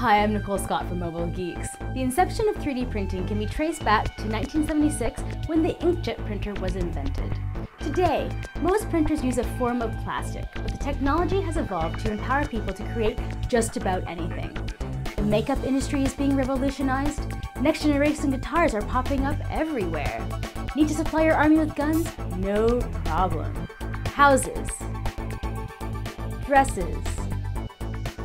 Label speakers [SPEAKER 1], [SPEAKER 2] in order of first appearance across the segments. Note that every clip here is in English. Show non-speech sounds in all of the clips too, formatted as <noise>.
[SPEAKER 1] Hi, I'm Nicole Scott from Mobile Geeks. The inception of 3D printing can be traced back to 1976 when the inkjet printer was invented. Today, most printers use a form of plastic, but the technology has evolved to empower people to create just about anything. The makeup industry is being revolutionized. Next generation guitars are popping up everywhere. Need to supply your army with guns? No problem. Houses. Dresses.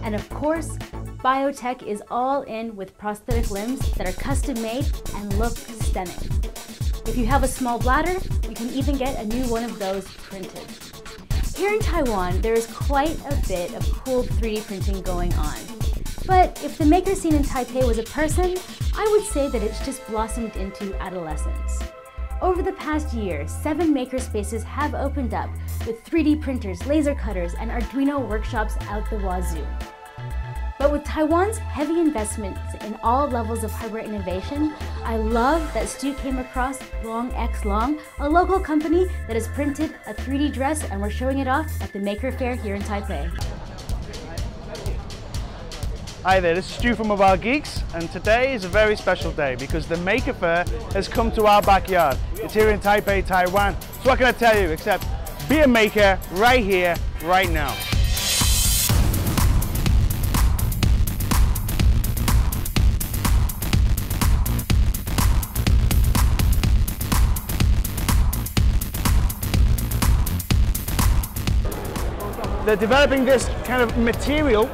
[SPEAKER 1] And of course, biotech is all in with prosthetic limbs that are custom made and look stunning. If you have a small bladder, you can even get a new one of those printed. Here in Taiwan, there is quite a bit of cool 3D printing going on. But if the maker scene in Taipei was a person, I would say that it's just blossomed into adolescence. Over the past year, seven maker spaces have opened up with 3D printers, laser cutters, and Arduino workshops out the wazoo. But with Taiwan's heavy investments in all levels of hardware innovation, I love that Stu came across Long X Long, a local company that has printed a 3D dress and we're showing it off at the Maker Faire here in Taipei.
[SPEAKER 2] Hi there, this is Stu from Mobile Geeks, and today is a very special day because the Maker Faire has come to our backyard. It's here in Taipei, Taiwan. So what can I tell you except be a maker right here, right now. They're developing this kind of material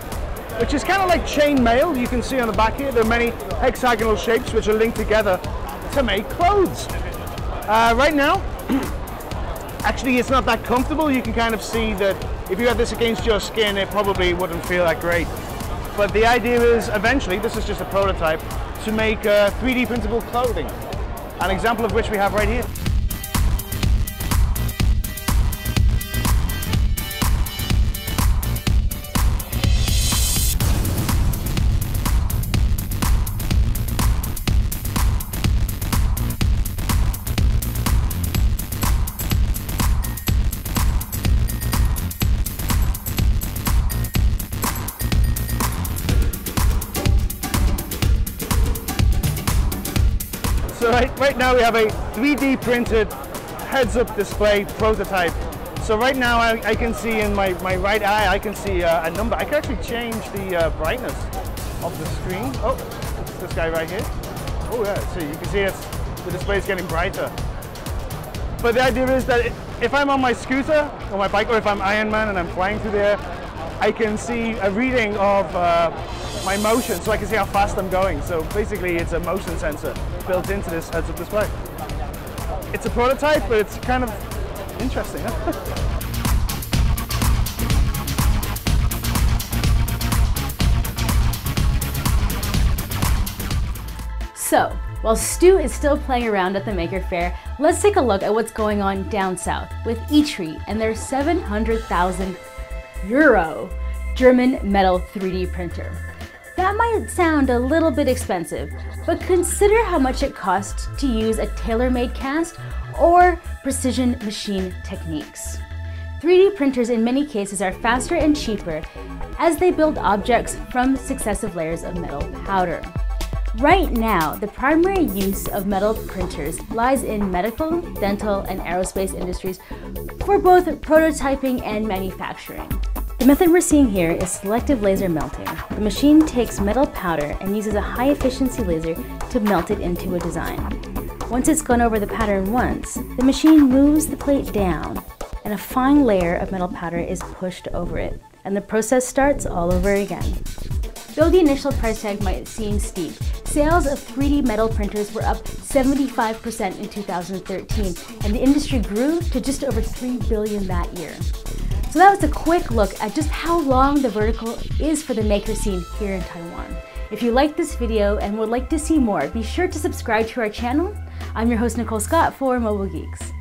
[SPEAKER 2] which is kind of like chain mail. You can see on the back here, there are many hexagonal shapes which are linked together to make clothes. Uh, right now, <clears throat> actually it's not that comfortable. You can kind of see that if you had this against your skin, it probably wouldn't feel that great. But the idea is eventually, this is just a prototype, to make uh, 3D printable clothing. An example of which we have right here. Right, right now we have a 3D printed heads-up display prototype. So right now I, I, can see in my, my right eye, I can see uh, a number. I can actually change the uh, brightness of the screen. Oh, this guy right here. Oh yeah, see, you can see it's, the display is getting brighter. But the idea is that if I'm on my scooter or my bike, or if I'm Iron Man and I'm flying through the air, I can see a reading of uh, my motion so I can see how fast I'm going. So basically it's a motion sensor built into this heads-up display. It's a prototype, but it's kind of interesting. <laughs>
[SPEAKER 1] So, while Stu is still playing around at the Maker Faire, let's take a look at what's going on down south with eTree and their 700,000 euro German metal 3D printer. That might sound a little bit expensive, but consider how much it costs to use a tailor-made cast or precision machine techniques. 3D printers in many cases are faster and cheaper as they build objects from successive layers of metal powder. Right now, the primary use of metal printers lies in medical, dental, and aerospace industries for both prototyping and manufacturing. The method we're seeing here is selective laser melting. The machine takes metal powder and uses a high efficiency laser to melt it into a design. Once it's gone over the pattern once, the machine moves the plate down and a fine layer of metal powder is pushed over it, and the process starts all over again. Though the initial price tag might seem steep, sales of 3D metal printers were up 75% in 2013, and the industry grew to just over 3 billion that year. So that was a quick look at just how long the vertical is for the maker scene here in Taiwan. If you liked this video and would like to see more, be sure to subscribe to our channel. I'm your host Nicole Scott for Mobile Geeks.